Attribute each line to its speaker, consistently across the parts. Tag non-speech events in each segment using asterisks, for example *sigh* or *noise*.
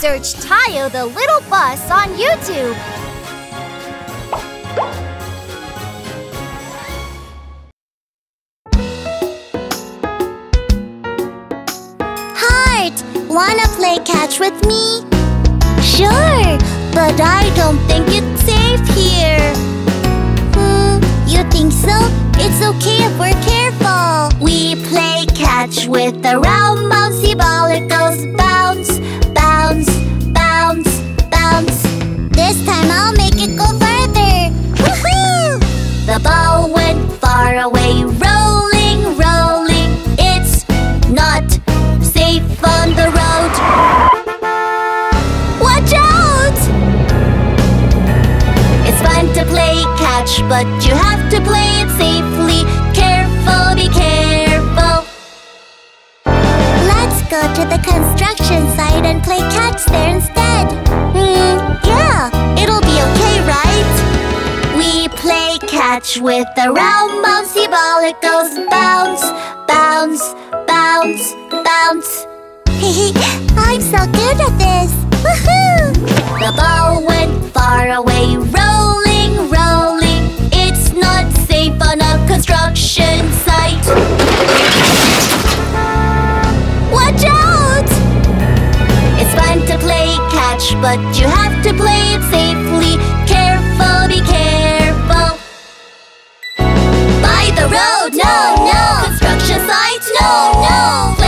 Speaker 1: Search Tayo the Little Bus on YouTube.
Speaker 2: Heart, wanna play catch with me? Sure, but I don't think it's safe here. Hmm, you think so? It's okay if we're careful. We play catch with the round bouncy ball. It goes bounce, This time I'll make it go further. Woohoo! The ball went far away, rolling, rolling. It's not safe on the road. Watch out! It's fun to play catch, but you have to play it safely. Careful, be careful. Let's go to the construction site and play catch there instead. Hmm, yeah, it'll be okay, right? We play catch with the round bouncy ball. It goes bounce, bounce, bounce, bounce. *laughs* I'm so good at this! Woohoo! The ball went far away, rolling, rolling. It's not safe on a construction site. Catch, but you have to play it safely. Careful, be careful. By the road, no, no. Construction site, no, no.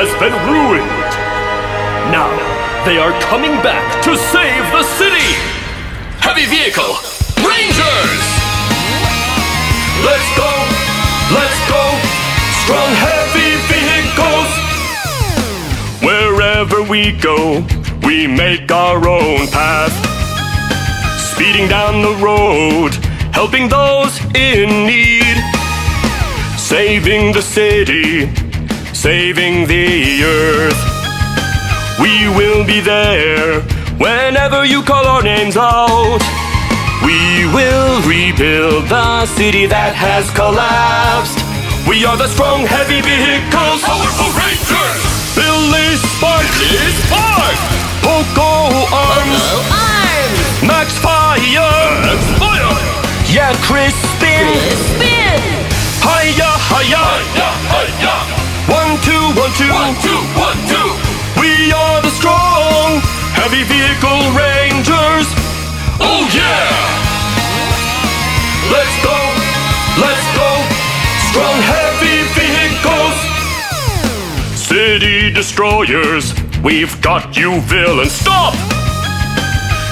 Speaker 3: Has been ruined. Now, they are coming back to save the city! Heavy vehicle rangers! Let's go! Let's go! Strong heavy vehicles! Wherever we go, we make our own path. speeding down the road, helping those in need, saving the city, saving the earth. We will be there whenever you call our names out. We will rebuild the city that has collapsed. We are the strong, heavy vehicles, powerful rangers. Billy Sparky Spark, Poco Arms,
Speaker 1: Arms!
Speaker 3: Max Fire, Max Fire. Yeah, Crispin,
Speaker 1: Spin!
Speaker 3: Hiya, hiya, hiya, hiya. One, two, one, two, one, two. We are the strong, heavy vehicle rangers. Oh yeah! Let's go, let's go. Strong, heavy vehicles. City destroyers, we've got you villains. Stop!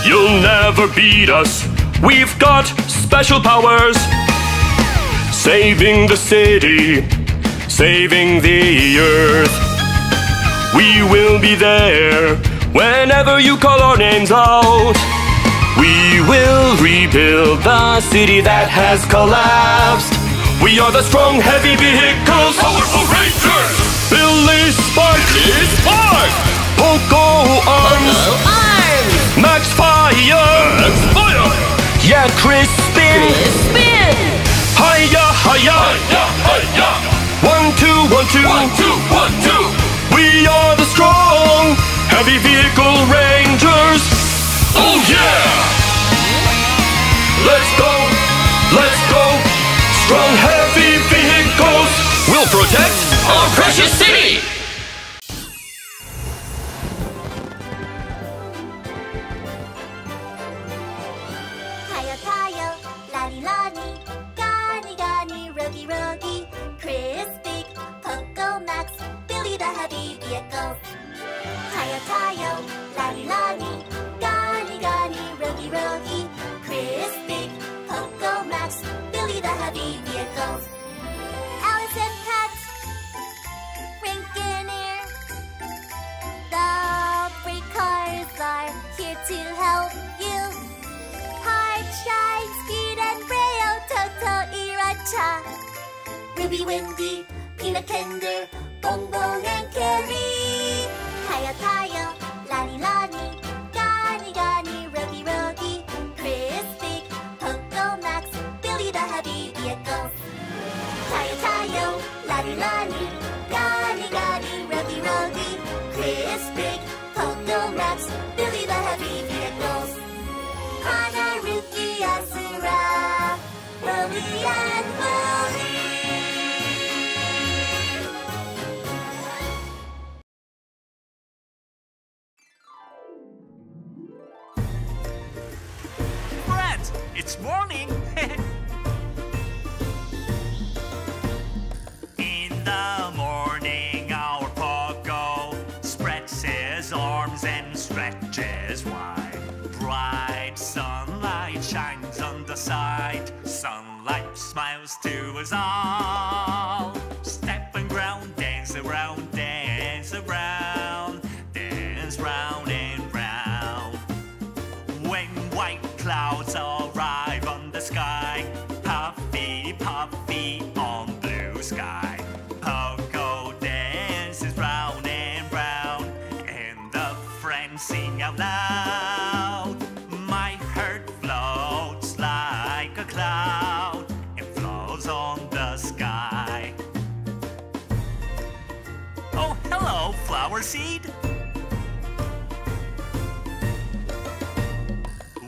Speaker 3: You'll never beat us. We've got special powers. Saving the city, saving the earth. We will be there whenever you call our names out. We will rebuild the city that has collapsed. We are the strong, heavy vehicles, powerful rangers. Billy Sparky Spark, Poco Arms,
Speaker 1: Arms!
Speaker 3: Max Fire, Max Fire. Yeah, Crispin,
Speaker 1: Spin!
Speaker 3: Hiya, hiya, hiya, hiya. One, two, one, two, one, two, one, two. We are the strong, heavy vehicle rangers. Oh yeah! Let's go, let's go. Strong, heavy vehicles We'll protect our precious city.
Speaker 2: circle. Tayo, tayo, lani, lani, gani, gani, rogi, rogi, Crispy Big, Max, Billy the heavy vehicle. Alice and Rinkin' Air. The brake cars are here to help you. Hard, shine, speed, and rail, Toto, Iracha. Ruby, Wendy, Peanut Kender, Bongbong, and Carrie.
Speaker 4: It's morning. *laughs* In the morning, our Pogo spreads his arms and stretches wide. Bright sunlight shines on the side. Sunlight smiles to us all. Seed.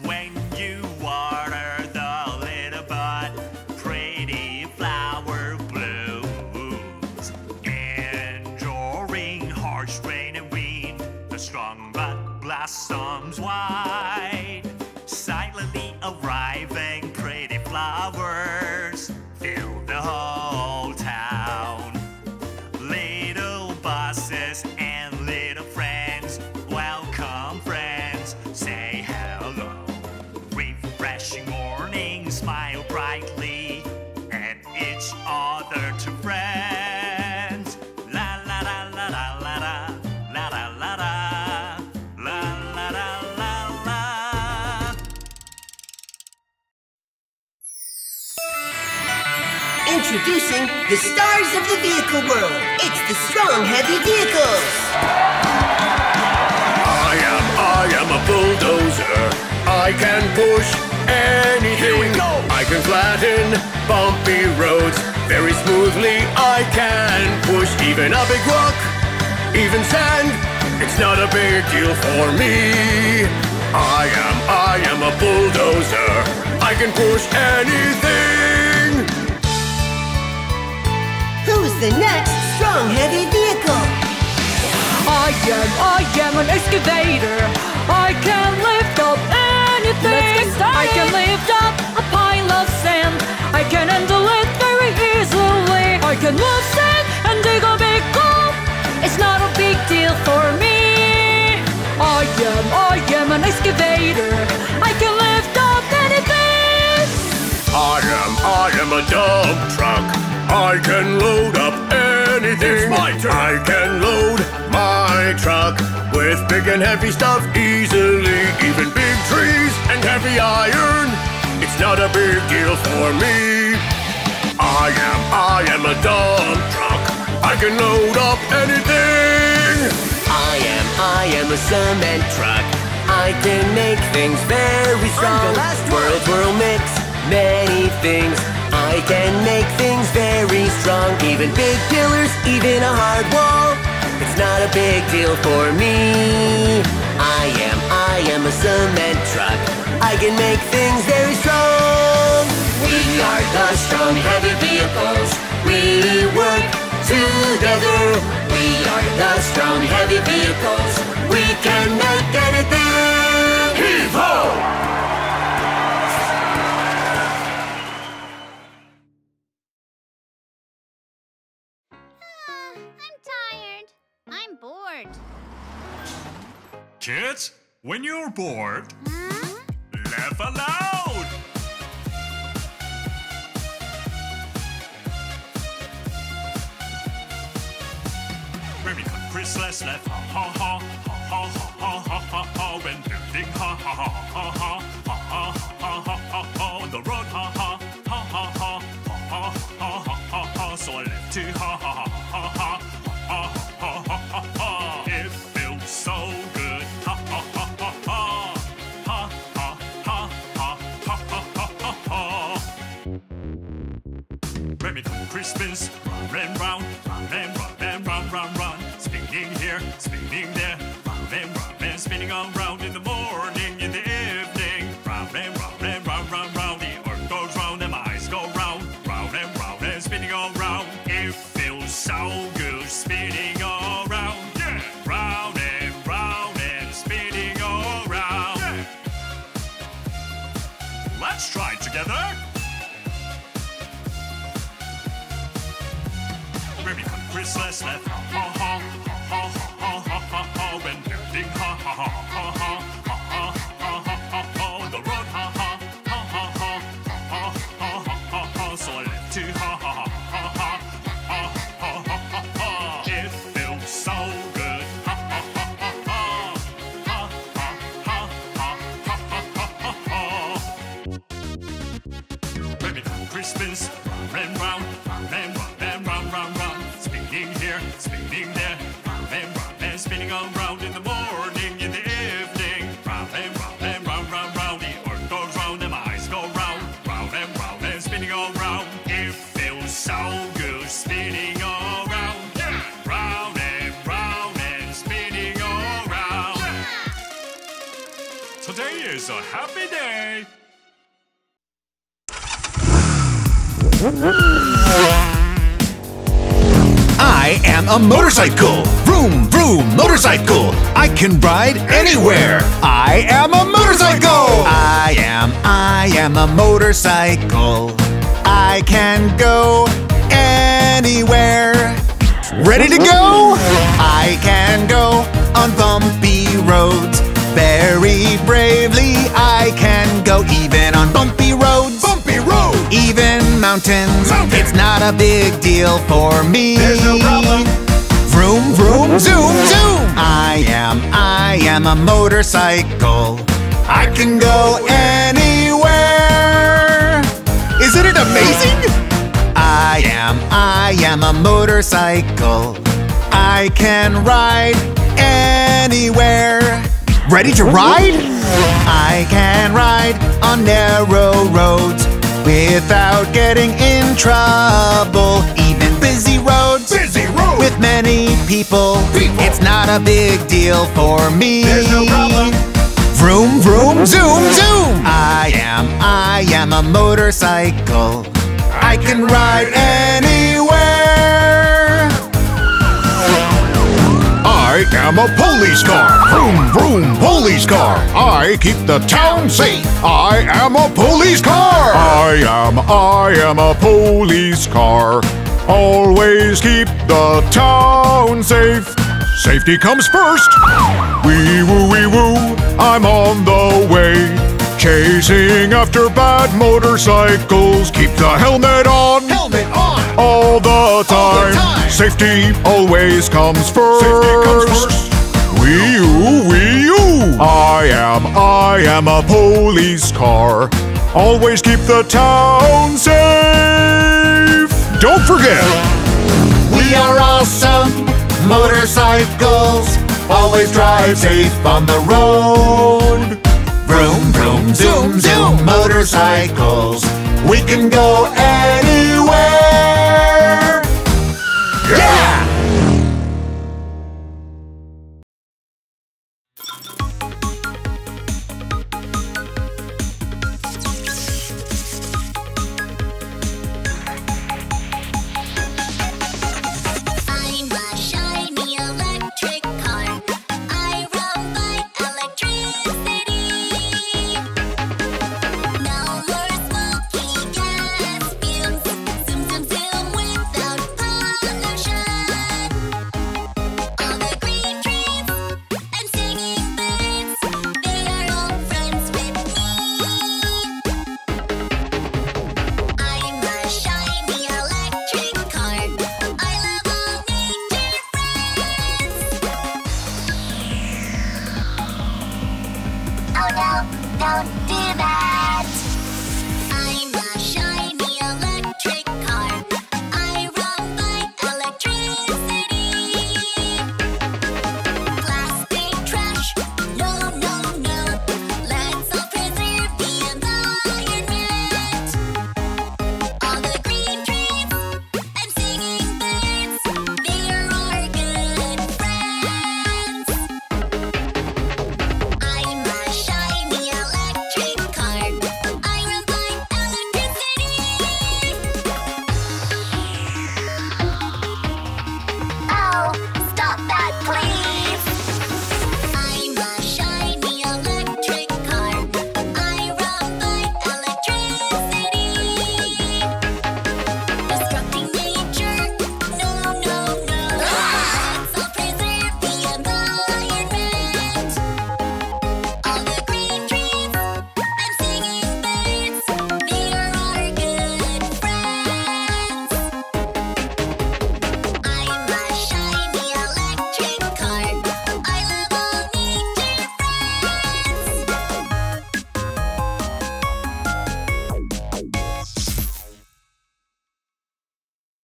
Speaker 4: When you water the little bud, pretty flower blooms. Enduring harsh rain and wind, the strong bud blossoms wide.
Speaker 5: Introducing the stars of the vehicle world. It's the strong, heavy vehicles.
Speaker 6: I am, I am a bulldozer. I can push anything. Here we go. I can flatten bumpy roads very smoothly. I can push even a big rock, even sand. It's not a big deal for me. I am, I am a bulldozer. I can push anything.
Speaker 5: The next strong, heavy vehicle?
Speaker 1: I am, I am an excavator. I can lift up anything.
Speaker 7: Let's get started.
Speaker 1: I can lift up a pile of sand. I can handle it very easily. I can move sand and dig a big hole. It's not a big deal for me. I am, I am an excavator. I can lift up anything.
Speaker 6: I am, I am a dump truck. I can load up anything.
Speaker 4: It's my turn.
Speaker 6: I can load my truck with big and heavy stuff easily. Even big trees and heavy iron. It's not a big deal for me. I am, I am a dump truck. I can load up anything.
Speaker 5: I am, I am a cement truck. I can make things very strong. World whirl, mix many things. I can make things very strong. Even big pillars, even a hard wall. It's not a big deal for me. I am, I am a cement truck. I can make things very strong. We are the strong, heavy vehicles. We work together. We are the strong, heavy vehicles. We can make anything.
Speaker 4: Kids, when you're bored, laugh aloud! Remy cut Chris last laugh, ha ha ha, ha ha ha ha ha ha, when they ha ha ha ha ha, ha ha ha ha ha ha, on the road, ha ha, ha ha ha, ha ha ha ha ha, so I left to ha ha ha. Christmas, run and round, run and run and round, round, run. Spinning here, spinning there, round and round and spinning around in the Is a happy day.
Speaker 8: I am a motorcycle. Vroom, vroom, motorcycle. I can ride anywhere. I am a motorcycle. I am, I am a motorcycle. I can go anywhere. Ready to go? I can go on bumpy roads. Very bravely, I can go even on bumpy roads. Bumpy roads. Even mountains. It's not a big deal for me. There's no problem. Vroom, vroom, zoom, zoom. I am, I am a motorcycle. I can go anywhere. Isn't it amazing? I am, I am a motorcycle. I can ride anywhere. Ready to ride? I can ride on narrow roads without getting in trouble. Even busy roads,
Speaker 9: Busy road.
Speaker 8: with many people,
Speaker 9: People.
Speaker 8: it's not a big deal for me.
Speaker 9: There's no problem.
Speaker 8: Vroom, vroom, zoom, zoom. I am, I am a motorcycle. I can ride anywhere.
Speaker 9: Am a police car. Vroom, vroom, police car. I keep the town safe. I am a police car. I am, I am a police car. Always keep the town safe. Safety comes first. Wee woo, wee woo, I'm on the way. Chasing after bad motorcycles. Keep the helmet on
Speaker 8: Helmet on.
Speaker 9: all the time.
Speaker 8: time.
Speaker 9: Safety always comes first.
Speaker 8: Safety comes first.
Speaker 9: Wee oo, wee oo. I am, I am a police car. Always keep the town safe. Don't forget,
Speaker 8: We are awesome motorcycles. Always drive safe on the road. Vroom, vroom, zoom, zoom, motorcycles. We can go anywhere.